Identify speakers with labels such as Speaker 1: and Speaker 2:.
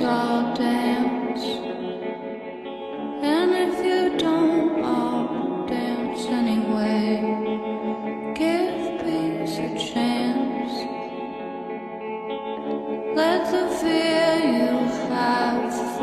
Speaker 1: I'll dance. And if you don't, I'll dance anyway. Give peace a chance. Let the fear you have.